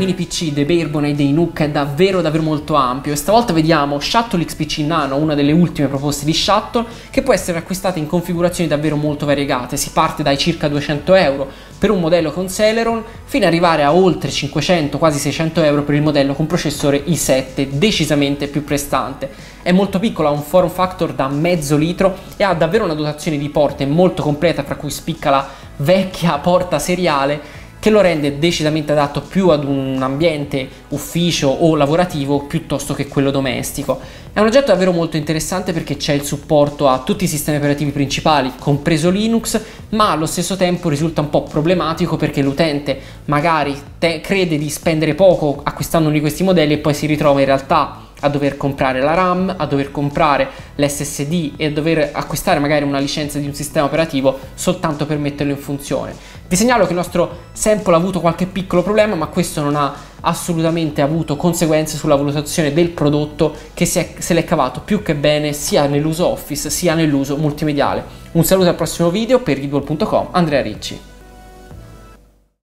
mini PC dei Bourbon e dei Nook è davvero davvero molto ampio e stavolta vediamo Shuttle XPC Nano, una delle ultime proposte di Shuttle, che può essere acquistata in configurazioni davvero molto variegate. Si parte dai circa 200 euro per un modello con Celeron fino ad arrivare a oltre 500, quasi 600 euro per il modello con processore i7 decisamente più prestante. È molto piccola, ha un form factor da mezzo litro e ha davvero una dotazione di porte molto completa, fra cui spicca la vecchia porta seriale che lo rende decisamente adatto più ad un ambiente ufficio o lavorativo piuttosto che quello domestico. È un oggetto davvero molto interessante perché c'è il supporto a tutti i sistemi operativi principali, compreso Linux, ma allo stesso tempo risulta un po' problematico perché l'utente magari crede di spendere poco acquistando uno di questi modelli e poi si ritrova in realtà a dover comprare la RAM, a dover comprare l'SSD e a dover acquistare magari una licenza di un sistema operativo soltanto per metterlo in funzione. Vi segnalo che il nostro sample ha avuto qualche piccolo problema, ma questo non ha assolutamente avuto conseguenze sulla valutazione del prodotto che è, se l'è cavato più che bene sia nell'uso Office sia nell'uso multimediale. Un saluto al prossimo video per ridwall.com, Andrea Ricci.